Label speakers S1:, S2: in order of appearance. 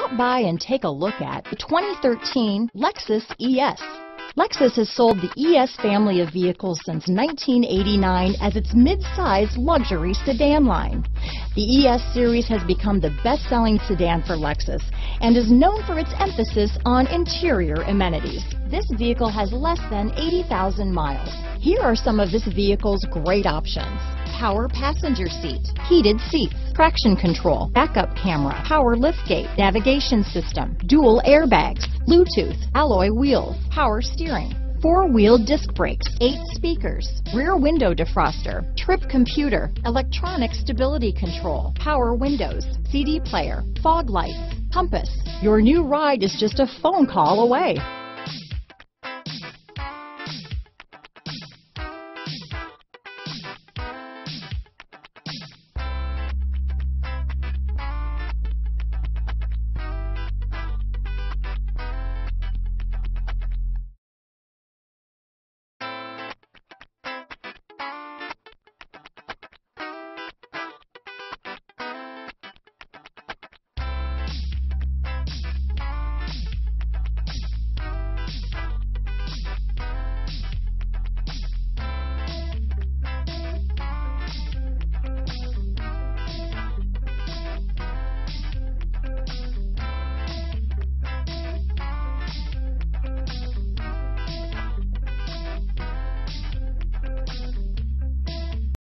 S1: Stop by and take a look at the 2013 Lexus ES. Lexus has sold the ES family of vehicles since 1989 as its mid-size luxury sedan line. The ES series has become the best-selling sedan for Lexus and is known for its emphasis on interior amenities. This vehicle has less than 80,000 miles. Here are some of this vehicle's great options power passenger seat, heated seats, traction control, backup camera, power liftgate, navigation system, dual airbags, Bluetooth, alloy wheels, power steering, four-wheel disc brakes, eight speakers, rear window defroster, trip computer, electronic stability control, power windows, CD player, fog lights, compass. Your new ride is just a phone call away.